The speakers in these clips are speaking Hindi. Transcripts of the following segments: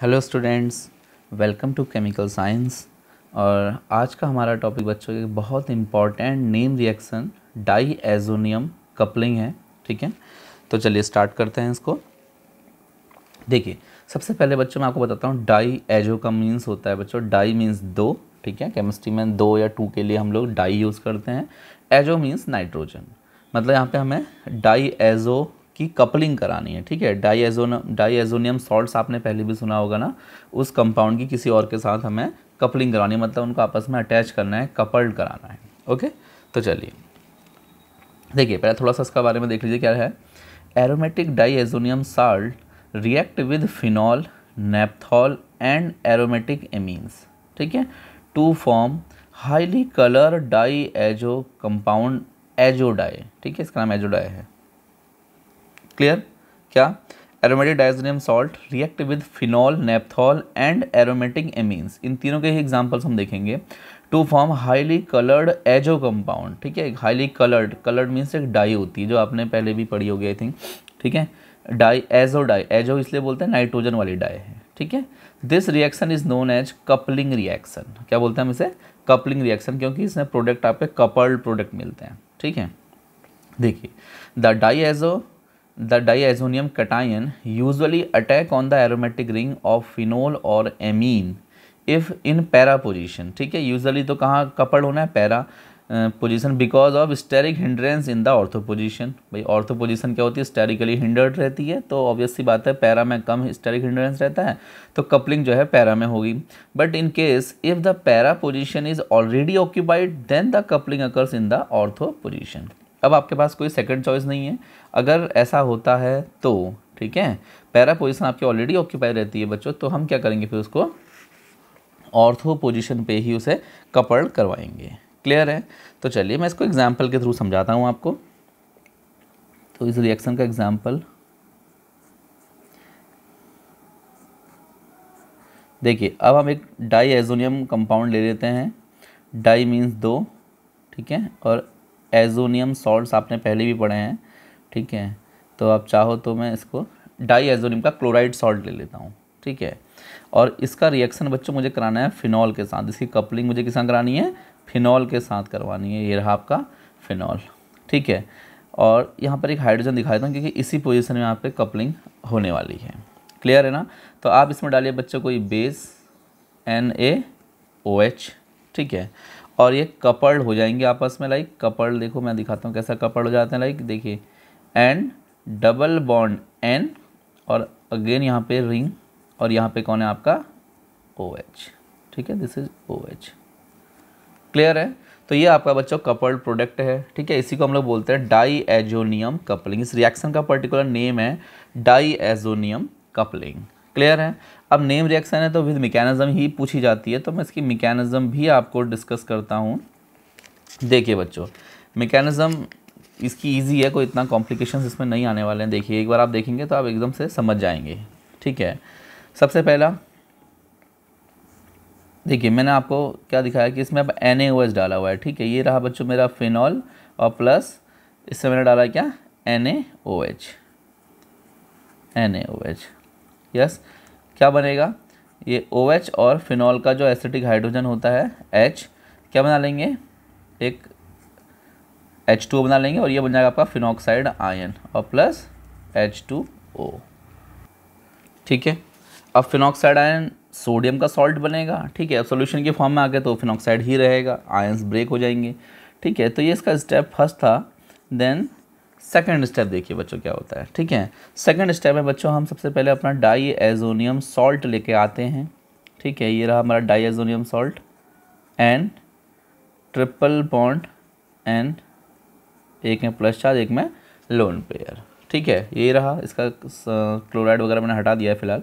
Hello students welcome to chemical science और आज का हमारा टॉपिक बच्चों के बहुत important name reaction diazonium coupling है, ठीक है? तो चलिए स्टार्ट करते हैं इसको। देखिए, सबसे पहले बच्चों मैं आपको बताता हूँ डाई एजो का मीन्स होता है बच्चों। डाई मीन्स दो, ठीक है? केमिस्ट्री में दो या टू के लिए हम लोग डाई यूज़ करते हैं। एजो मीन्स नाइट्रोजन मतलब यहाँ पे हमें डाई एजो की कपलिंग करानी है, ठीक है? डाईएजोन डाईएजोनियम सॉल्ट्स आपने पहले भी सुना होगा ना? उस कंपाउंड की किसी और के साथ हमें कपलिंग करानी है मतलब उनको आपस में अटैच करना है कपल्ड कराना है ओके तो चलिए। देखिए, पहले थोड़ा सा इसका बारे में देख लीजिए, क्या है? Aromatic diazonium salt react with phenol naphthol and aromatic amines ठीक है? To form highly colour dye azo compound azo dye ठीक है? इसका नाम एजोडाई है। क्लियर क्या? Aromatic diazonium salt react with phenol naphthol and aromatic amines इन तीनों के ही एग्जांपल्स हम देखेंगे। To form highly coloured azo compound ठीक है? हाईली कलर्ड कलर्ड मीन्स एक डाई होती है, जो आपने पहले भी पढ़ी होगी आई थिंक ठीक है? डाई एजो डाई एजो इसलिए बोलते हैं नाइट्रोजन वाली डाई है, ठीक है? This reaction is known as coupling reaction क्या बोलते हैं हम इसे? कपलिंग रिएक्शन क्योंकि इसमें प्रोडक्ट आपके कपल्ड प्रोडक्ट मिलते हैं, ठीक है? देखिए the diazo the diazonium cation usually attack on the aromatic ring of phenol or amine if in para position, ठीक है? यूजली तो कहाँ कपड़ होना है? Para position because of steric hindrance in the ortho position भाई ऑर्थो पोजीशन क्या होती है? स्टेरिकली हिंडर्ड रहती है तो ऑब्वियस सी बात है पैरा में कम स्टेरिक हिंड्रेंस रहता है तो कपलिंग जो है पैरा में होगी। But in case if the para position is already occupied then the coupling occurs in the ortho position अब आपके पास कोई सेकंड चॉइस नहीं है। अगर ऐसा होता है तो ठीक है? पैरा पोजिशन आपकी ऑलरेडी ऑक्यूपाई रहती है बच्चों तो हम क्या करेंगे फिर उसको? ऑर्थो पोजिशन पे ही उसे कपड़ करवाएँगे। क्लियर है? तो चलिए मैं इसको एग्ज़ाम्पल के थ्रू समझाता हूँ आपको। तो इस रिएक्शन का एग्ज़ाम्पल देखिए, अब हम एक डाई एजोनियम कंपाउंड ले लेते हैं। डाई मीन्स दो, ठीक है? और एजोनियम सॉल्ट्स आपने पहले भी पढ़े हैं, ठीक है? तो आप चाहो तो मैं इसको डाई एजोनियम का क्लोराइड सॉल्ट ले लेता हूँ, ठीक है? और इसका रिएक्शन बच्चों मुझे कराना है फिनॉल के साथ। इसकी कपलिंग मुझे किस करानी है? फिनॉल के साथ करवानी है। ये रहा आपका फिनॉल ठीक है? और यहाँ पर एक हाइड्रोजन दिखा देता हूँ, क्योंकि इसी पोजीशन में यहाँ पे कपलिंग होने वाली है। क्लियर है ना? तो आप इसमें डालिए बच्चों कोई base N A O H ठीक है? और ये कपल्ड हो जाएँगे आपस में लाइक कपल्ड, देखो मैं दिखाता हूँ कैसा कपल्ड हो जाते हैं लाइक देखिए। एंड डबल बॉन्ड एन और अगेन यहाँ पे रिंग और यहाँ पे कौन है आपका? ओ एच ठीक है this is O H clear है? तो ये आपका बच्चों कपल्ड प्रोडक्ट है, ठीक है? इसी को हम लोग बोलते हैं डाई एजोनियम कपलिंग इस रिएक्शन का पर्टिकुलर नेम है डाई एजोनियम कपलिंग क्लियर है। अब नेम रिएक्शन है तो विद मैकेनिज्म ही पूछी जाती है तो मैं इसकी मैकेनिज्म भी आपको डिस्कस करता हूँ। देखिए बच्चों मैकेनिज्म इसकी इजी है, कोई इतना कॉम्प्लिकेशंस इसमें नहीं आने वाले हैं। देखिए, एक बार आप देखेंगे तो आप एकदम से समझ जाएँगे, ठीक है? सबसे पहला, देखिए, मैंने आपको क्या दिखाया कि इसमें अब एन डाला हुआ है, ठीक है? ये रहा बच्चों मेरा फिनॉल और प्लस इससे मैंने डाला क्या? N A O H N A O H yes? क्या बनेगा? ये ओ OH और फिनॉल का जो एसिटिक हाइड्रोजन होता है एच क्या बना लेंगे? एक एच टू बना लेंगे और ये बन जाएगा आपका फिनॉक्साइड आयन और प्लस एच टू ओ ठीक है? अब फिनॉक्साइड आयन सोडियम का सॉल्ट बनेगा। ठीक है, अब सोल्यूशन के फॉर्म में आ गए तो फिनॉक्साइड ही रहेगा आयंस ब्रेक हो जाएँगे। ठीक है तो ये इसका स्टेप फ़र्स्ट था देन सेकेंड स्टेप देखिए बच्चों क्या होता है, ठीक है? सेकेंड स्टेप में बच्चों, हम सबसे पहले अपना डाई एजोनियम सॉल्ट लेके आते हैं, ठीक है? ये रहा हमारा diazonium salt and triple bond and एक में प्लस चार्ज एक में लोन पेयर ठीक है? ये रहा, इसका क्लोराइड वगैरह मैंने हटा दिया है फ़िलहाल,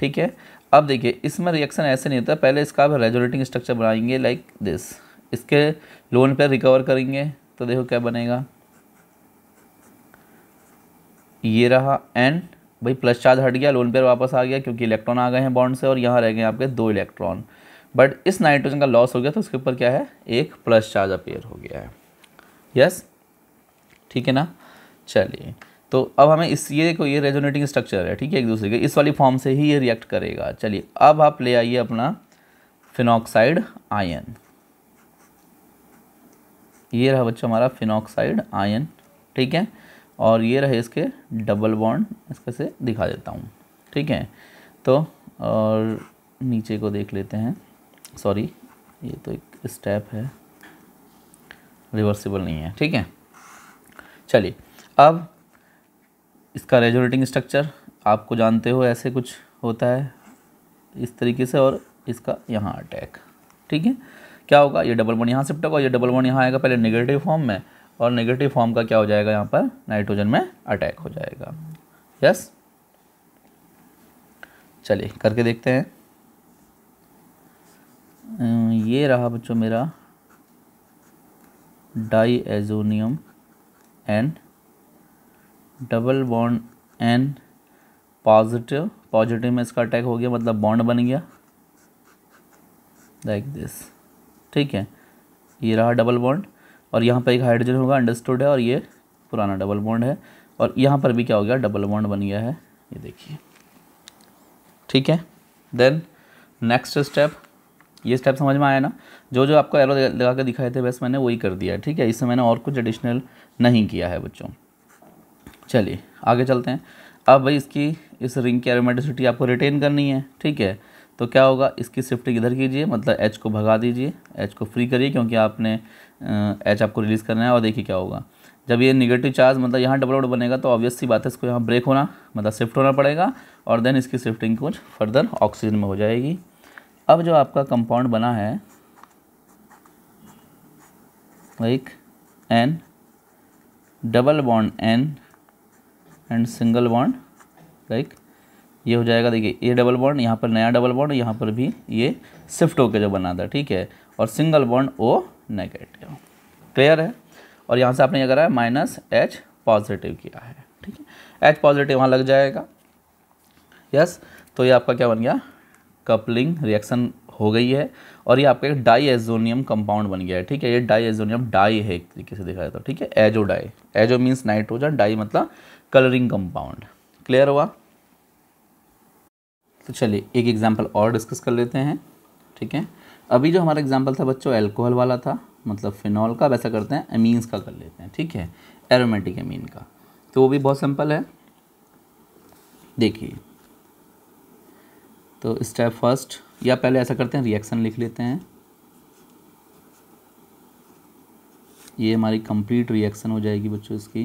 ठीक है? अब देखिए, इसमें रिएक्शन ऐसे नहीं होता, पहले इसका आप रेजोलेटिंग स्ट्रक्चर बनाएँगे लाइक दिस इसके लोन पेयर रिकवर करेंगे तो देखो क्या बनेगा। ये रहा एन भाई प्लस चार्ज हट गया लोन पेयर वापस आ गया क्योंकि इलेक्ट्रॉन आ गए हैं बॉन्ड से और यहाँ रह गए आपके दो इलेक्ट्रॉन बट इस नाइट्रोजन का लॉस हो गया तो उसके ऊपर क्या है? एक प्लस चार्ज अपेयर हो गया है। यस ठीक है ना? चलिए। तो अब हमें इस, ये को ये रेजोनेटिंग स्ट्रक्चर है, ठीक है, एक दूसरे के। इस वाली फॉर्म से ही ये रिएक्ट करेगा। चलिए, अब आप ले आइए अपना फिनॉक्साइड आयन ये रहा बच्चा हमारा फिनॉक्साइड आयन ठीक है? और ये रहे इसके डबल बॉन्ड इसके से दिखा देता हूँ। ठीक है? तो और नीचे को देख लेते हैं। सॉरी ये तो एक स्टेप है। रिवर्सिबल नहीं है। ठीक है? चलिए, अब इसका रेजोनेटिंग स्ट्रक्चर आपको जानते हो ऐसे कुछ होता है? इस तरीके से और इसका यहाँ अटैक ठीक है? क्या होगा? ये डबल बॉन्ड यहाँ शिफ्ट होगा, ये डबल बॉन्ड यहाँ आएगा, पहले नेगेटिव फॉर्म में। और नेगेटिव फॉर्म का क्या हो जाएगा यहाँ पर? नाइट्रोजन में अटैक हो जाएगा। यस चलिए, करके देखते हैं। ये रहा बच्चों मेरा diazonium N double bond N positive positive में इसका अटैक हो गया मतलब बॉन्ड बन गया। लाइक दिस ठीक है? ये रहा डबल बॉन्ड और यहाँ पर एक हाइड्रोजन होगा अंडरस्टूड है, और ये पुराना डबल बॉन्ड है। और यहाँ पर भी क्या हो गया डबल बॉन्ड बन गया है। ये देखिए। ठीक है? देन नेक्स्ट स्टेप ये स्टेप समझ में आया ना? जो जो आपको एरो लगा के दिखाए थे, बस मैंने वही कर दिया। ठीक है? इससे मैंने और कुछ एडिशनल नहीं किया है, बच्चों। चलिए, आगे चलते हैं। अब भाई, इसकी, इस रिंग की एरोमेटिसिटी आपको रिटेन करनी है। ठीक है? तो क्या होगा? इसकी शिफ्टिंग इधर कीजिए मतलब एच को भगा दीजिए। एच को फ्री करिए क्योंकि आपने एच आपको रिलीज़ करना है और देखिए क्या होगा। जब ये निगेटिव चार्ज मतलब यहाँ डबल आउट बनेगा तो ऑब्वियस सी बात है, इसको यहाँ ब्रेक होना मतलब शिफ्ट होना पड़ेगा और देन इसकी शिफ्टिंग कुछ फर्दर ऑक्सीजन में हो जाएगी। अब जो आपका कंपाउंड बना है like N double bond N and single bond like ये हो जाएगा, देखिए ये डबल बॉन्ड यहाँ पर नया डबल बॉन्ड यहाँ पर भी ये शिफ्ट होकर जो बना था, ठीक है? और single bond O negative clear है? और यहाँ से आपने ये करा है? माइनस एच पॉजिटिव किया है, ठीक है? एच पॉजिटिव वहाँ लग जाएगा। यस तो ये आपका क्या बन गया? कपलिंग रिएक्शन हो गई है। और ये आपका एक डाई एजोनियम कंपाउंड बन गया है, ठीक है? ये डाई एजोनियम डाई है, एक तरीके से देखा जाए तो ठीक है? Azo dye azo means nitrogen dye मतलब कलरिंग कंपाउंड क्लियर हुआ? तो चलिए, एक एग्ज़ाम्पल और डिस्कस कर लेते हैं, ठीक है? अभी जो हमारा एग्ज़ाम्पल था बच्चों एल्कोहल वाला था मतलब फिनॉल का, वैसा करते हैं एमीन्स का कर लेते हैं, ठीक है? एरोमेटिक अमीन का। तो वो भी बहुत सिंपल है। देखिए। तो स्टेप फ़र्स्ट या पहले ऐसा करते हैं रिएक्शन लिख लेते हैं। ये हमारी कंप्लीट रिएक्शन हो जाएगी बच्चों इसकी।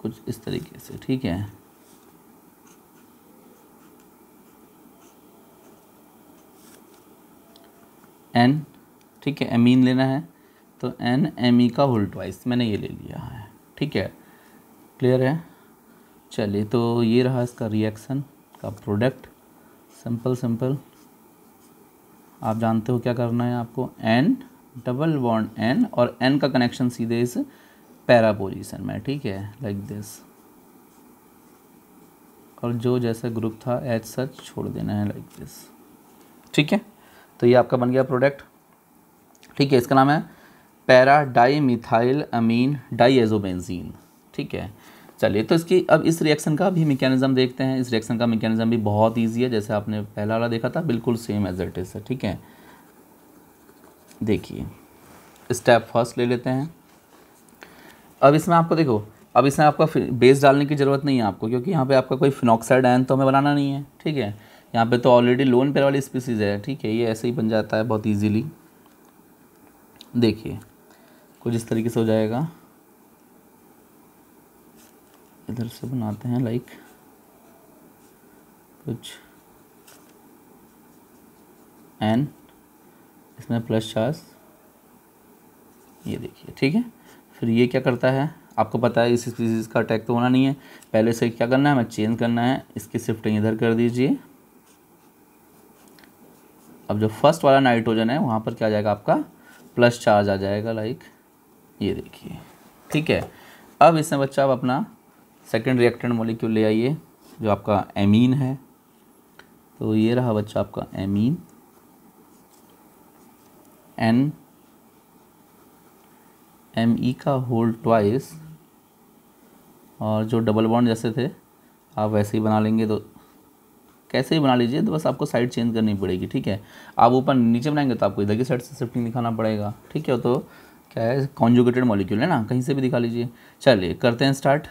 कुछ इस तरीके से, ठीक है? एन ठीक है एमीन लेना है। तो एन एम ई का होल ट्वाइस मैंने ये ले लिया है, ठीक है? क्लियर है? चलिए तो ये रहा इसका रिएक्शन का प्रोडक्ट सिंपल सिंपल आप जानते हो क्या करना है आपको? एन डबल बॉन्ड एन और एन का कनेक्शन सीधे इस पैरा पोजीशन में, ठीक है? लाइक दिस और जो जैसा ग्रुप था एच सच छोड़ देना है लाइक दिस ठीक है? तो ये आपका बन गया प्रोडक्ट ठीक है, इसका नाम है para di methyl amine die azobenzene ठीक है? चलिए तो इसकी, अब इस रिएक्शन का भी मैकेनिज़्म देखते हैं. इस रिएक्शन का मैकेनिज़्म भी बहुत ईजी है, जैसे आपने पहला वाला देखा था, बिल्कुल सेम एज इट इज़ है ठीक है? देखिए स्टेप फ़र्स्ट ले लेते हैं. अब इसमें आपको देखो, अब इसमें आपका बेस डालने की ज़रूरत नहीं है आपको, क्योंकि यहाँ पे आपका कोई फिनॉक्साइड आयन तो हमें बनाना नहीं है, ठीक है? यहाँ पे तो ऑलरेडी लोन पेयर वाली स्पीसीज़ है, ठीक है? ये ऐसे ही बन जाता है बहुत ईजीली देखिए, कुछ इस तरीके से हो जाएगा। इधर से बनाते हैं लाइक कुछ एन इसमें प्लस चार्ज ये देखिए, ठीक है? फिर ये क्या करता है? आपको पता है इस स्पीसीज़ का अटैक तो होना नहीं है। पहले से क्या करना है? हमें चेंज करना है। इसकी शिफ्टिंग इधर कर दीजिए। अब जो फ़र्स्ट वाला नाइट्रोजन है, वहाँ पर क्या आ जाएगा आपका? प्लस चार्ज आ जाएगा लाइक ये देखिए। ठीक है? अब इसमें बच्चा आप अपना सेकेंड रिएक्टेंट मोलिक्यूल ले आइए, जो आपका एमीन है। तो ये रहा बच्चा आपका एमीन एन एम ई का होल ट्वाइस और जो डबल बॉन्ड जैसे थे, आप वैसे ही बना लेंगे तो कैसे ही बना लीजिए तो बस आपको साइड चेंज करनी पड़ेगी, ठीक है? आप ऊपर नीचे बनाएँगे तो आपको इधर की साइड से शिफ्टिंग दिखाना पड़ेगा, ठीक है? तो क्या है कॉन्जुगेटेड मॉलिक्यूल है ना, कहीं से भी दिखा लीजिए। चलिए, करते हैं स्टार्ट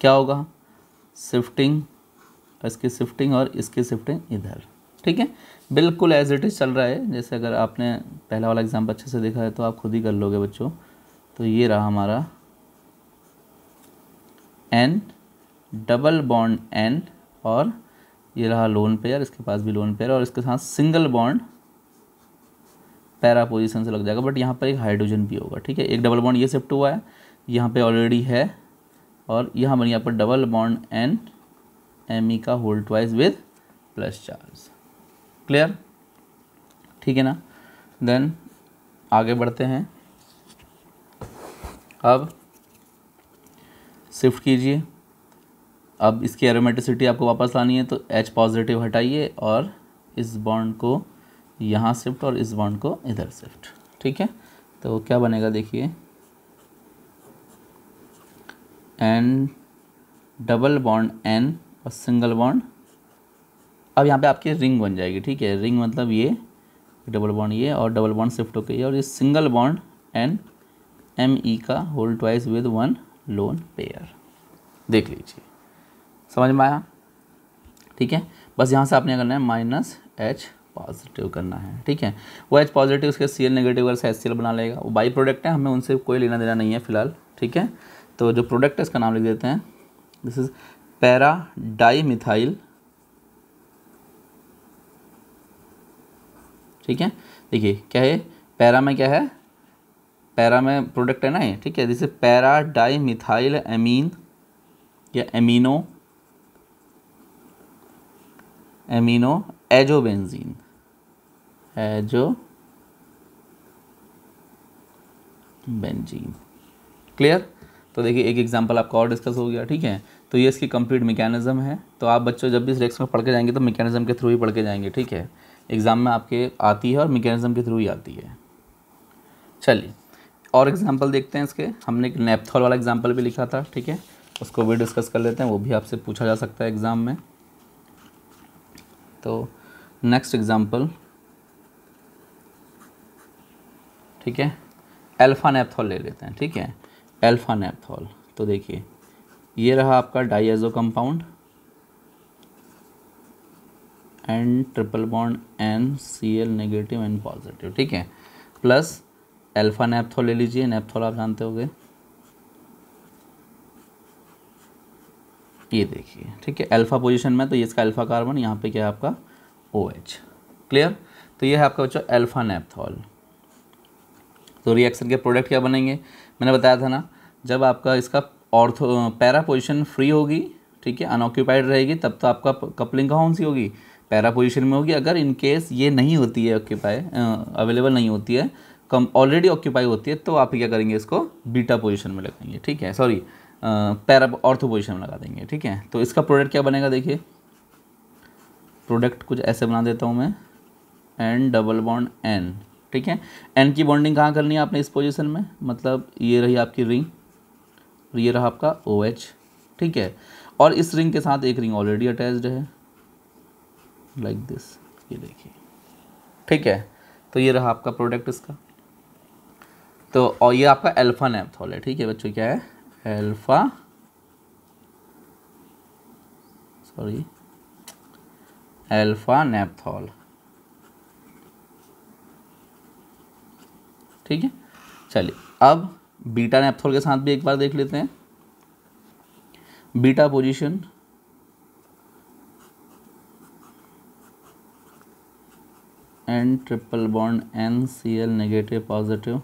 क्या होगा? शिफ्टिंग इसकी शिफ्टिंग और इसकी शिफ्टिंग इधर। ठीक है? बिल्कुल एज इट इज़ चल रहा है। जैसे अगर आपने पहला वाला एग्ज़ाम्पल अच्छे से देखा है तो आप खुद ही कर लोगे बच्चों। तो ये रहा हमारा एन डबल बॉन्ड एन और ये रहा लोन पेयर इसके पास भी लोन पेयर और इसके साथ सिंगल बॉन्ड पैरा पोजीशन से लग जाएगा। बट यहाँ पर एक हाइड्रोजन भी होगा, ठीक है? एक डबल बॉन्ड ये शिफ्ट हुआ है, यहाँ पे ऑलरेडी है और यहाँ पर यहाँ पर double bond N M E का hold twice with plus charge clear ठीक है ना? देन आगे बढ़ते हैं। अब शिफ्ट कीजिए। अब इसकी एरोमेटिसिटी आपको वापस लानी है तो एच पॉजिटिव हटाइए और इस बॉन्ड को यहाँ शिफ्ट और इस बॉन्ड को इधर शिफ्ट ठीक है? तो क्या बनेगा देखिए। एन डबल बॉन्ड एन और सिंगल बॉन्ड अब यहाँ पे आपकी रिंग बन जाएगी, ठीक है? रिंग मतलब ये, डबल बॉन्ड ये और डबल बॉन्ड शिफ्ट होकर ये और ये single bond N M E का hold twice with one lone pair. देख लीजिए। समझ में आया? ठीक है? बस यहाँ से आपने करना है? माइनस एच पॉजिटिव करना है, ठीक है? वो एच पॉजिटिव उसके सी एल नेगेटिव अगर एच सी एल बना लेगा। वो बाई प्रोडक्ट है, हमें उनसे कोई लेना देना नहीं है फ़िलहाल, ठीक है? तो जो प्रोडक्ट है, इसका नाम लिख देते हैं। This is para di methyl ठीक है? देखिए, क्या है? पैरा में क्या है? पैरा में प्रोडक्ट है ना ये? ठीक है? जैसे पैरा डाई मिथाइल एमीन या amino amino azobenzene. Azobenzene clear तो देखिए, एक एग्जांपल आपका और डिस्कस हो गया, ठीक है? तो ये इसकी कंप्लीट मैकेनिज्म है। तो आप बच्चों जब भी इस रेक्स में पढ़ के जाएँगे तो मैकेनिज्म के थ्रू ही पढ़ के जाएँगे, ठीक है? एग्ज़ाम में आपके आती है और मैकेनिज्म के थ्रू ही आती है। चलिए, और एग्ज़ाम्पल देखते हैं इसके। हमने एक नेपथॉल वाला एग्ज़ाम्पल भी लिखा था, ठीक है? उसको भी डिस्कस कर लेते हैं, वो भी आपसे पूछा जा सकता है एग्ज़ाम में। तो नेक्स्ट एग्ज़ाम्पल ठीक है? एल्फ़ा नेपथॉल ले लेते हैं, ठीक है? एल्फ़ा नेपथॉल तो देखिए, ये रहा आपका diazo compound N triple bond N C L negative N positive ठीक है? प्लस एल्फ़ा नेपथॉल ले लीजिए नेपथॉल आप जानते होंगे? ये देखिए, ठीक है? अल्फ़ा पोजीशन में तो ये इसका अल्फ़ा कार्बन यहाँ पे क्या है आपका? ओ एच क्लियर तो ये है आपका बच्चों अल्फ़ा नेपथॉल तो रिएक्शन के प्रोडक्ट क्या बनेंगे? मैंने बताया था ना, जब आपका इसका ऑर्थो पैरा पोजिशन फ्री होगी, ठीक है? अनऑक्यूपाइड रहेगी, तब तो आपका कपलिंग कौन सी होगी? पैरा पोजिशन में होगी। अगर इन केस ये नहीं होती है ऑक्यूपाई अवेलेबल नहीं होती है कम ऑलरेडी ऑक्यूपाई होती है तो आप क्या करेंगे इसको? बीटा पोजिशन में लगाएँगे ठीक है? सॉरी पैरा ऑर्थो पोजिशन में लगा देंगे ठीक है? तो इसका प्रोडक्ट क्या बनेगा देखिए। प्रोडक्ट कुछ ऐसे बना देता हूँ मैं एन डबल बॉन्ड एन ठीक है? एन की बॉन्डिंग कहाँ करनी है आपने इस पोजीशन में? मतलब ये रही आपकी रिंग ये रहा आपका ओ OH, ठीक है? और इस रिंग के साथ एक रिंग ऑलरेडी अटैच्ड है। लाइक दिस ये देखिए। ठीक है? तो ये रहा आपका प्रोडक्ट इसका। तो और ये आपका एल्फा नेपथॉल है ठीक है बच्चों? क्या है? एल्फा सॉरी एल्फा नेपथॉल ठीक है? चलिए, अब बीटा नेपथॉल के साथ भी एक बार देख लेते हैं। Beta position N triple bond N C L negative positive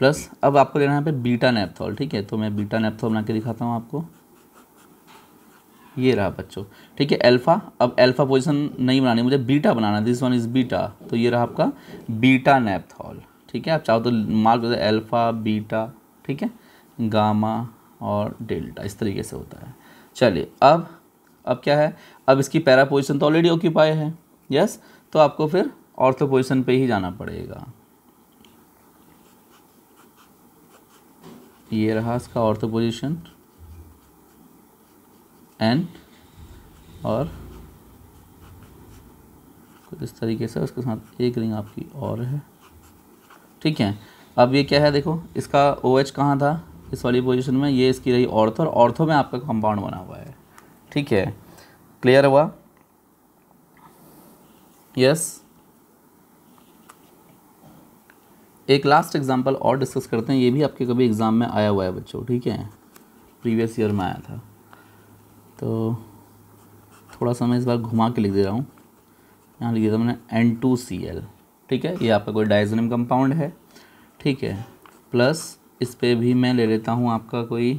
plus अब आपको लेना है पे बीटा नेपथॉल, ठीक है? तो मैं बीटा नेपथॉल बना के दिखाता हूँ आपको। ये रहा बच्चों, ठीक है? अल्फ़ा, अब अल्फ़ा पोजीशन नहीं बनानी, मुझे बीटा बनाना दिस वन इज़ बीटा तो ये रहा आपका बीटा नेपथॉल, ठीक है? आप चाहो तो मार्क कर अल्फ़ा, बीटा, ठीक है? गामा और डेल्टा, इस तरीके से होता है। चलिए, अब अब क्या है? अब इसकी पैरा पोजिशन तो ऑलरेडी ऑक्यूपाई है यस तो आपको फिर ऑर्थो पोजिशन पे ही जाना पड़ेगा। ये रहा इसका ऑर्थो पोजिशन एन और कुछ इस तरीके से उसके साथ एक रिंग आपकी और है। ठीक है, अब ये क्या है देखो, इसका ओ एच कहाँ था? इस वाली पोजीशन में, ये इसकी रही ऑर्थो और ऑर्थो में आपका कंपाउंड बना हुआ है। ठीक है क्लियर हुआ? यस एक लास्ट एग्जांपल और डिस्कस करते हैं। ये भी आपके कभी एग्ज़ाम में आया हुआ है बच्चों, ठीक है? प्रीवियस ईयर में आया था। तो थोड़ा सा मैं इस बार घुमा के लिख दे रहा हूँ। यहाँ लिख दिया था मैंने एन टू सी एल ठीक है? ये आपका कोई डाइजोनियम कंपाउंड है, ठीक है? प्लस इस पर भी मैं ले लेता हूँ आपका कोई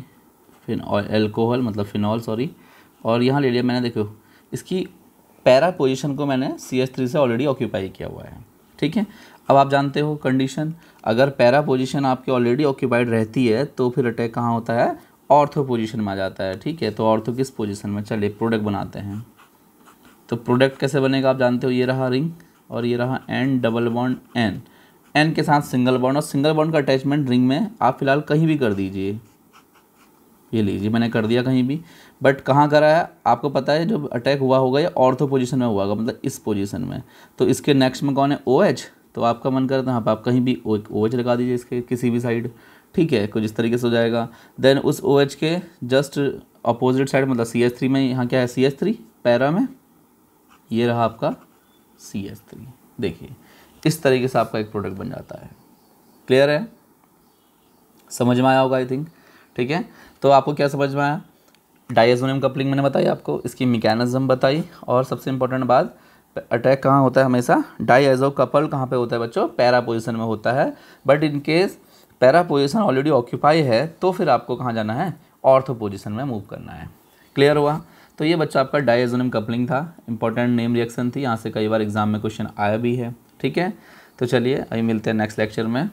फिन एल्कोहल मतलब फिनॉल सॉरी और यहाँ ले लिया मैंने, देखो, इसकी पैरा पोजीशन को मैंने सी एस थ्री से ऑलरेडी ऑक्यूपाई किया हुआ है, ठीक है? अब आप जानते हो कंडीशन अगर पैरा पोजीशन आपकी ऑलरेडी ऑक्यूपाइड रहती है तो फिर अटैक कहाँ होता है? ऑर्थो पोजीशन में आ जाता है ठीक है? तो ऑर्थो किस पोजीशन में? चलिए प्रोडक्ट बनाते हैं। तो प्रोडक्ट कैसे बनेगा आप जानते हो? ये रहा रिंग और ये रहा N double bond N N के साथ सिंगल बॉन्ड और सिंगल बॉन्ड का अटैचमेंट रिंग में आप फ़िलहाल कहीं भी कर दीजिए। ये लीजिए मैंने कर दिया कहीं भी। बट कहाँ करा है? आपको पता है जब अटैक हुआ होगा ये ऑर्थो पोजीशन में हुआ होगा मतलब इस पोजीशन में। तो इसके नेक्स्ट में कौन है? ओ OH, तो आपका मन करता है आप कहीं भी ओ OH लगा दीजिए इसके किसी भी साइड ठीक है, कुछ इस तरीके से हो जाएगा। देन उस ओ OH के जस्ट अपोजिट साइड मतलब सी एस थ्री में, यहाँ क्या है? सी एस थ्री पैरा में। ये रहा आपका सी एस थ्री देखिए, इस तरीके से आपका एक प्रोडक्ट बन जाता है। क्लियर है? समझ में आया होगा आई थिंक ठीक है? तो आपको क्या समझ में आया? डाइजोनियम कपलिंग मैंने बताई आपको, इसकी मैकेनिज्म बताई, और सबसे इंपॉर्टेंट बात अटैक कहाँ होता है हमेशा? डाई एजो कपल कहाँ पे होता है बच्चों? पैरा पोजिशन में होता है। But in case para position already occupy है तो फिर आपको कहाँ जाना है? ऑर्थो पोजिशन में मूव करना है। क्लियर हुआ? तो ये बच्चा आपका डाइजोनियम कपलिंग था। इंपॉर्टेंट नेम रिएक्शन थी। यहाँ से कई बार एग्ज़ाम में क्वेश्चन आया भी है। ठीक है? तो चलिए, अभी मिलते हैं नेक्स्ट लेक्चर में।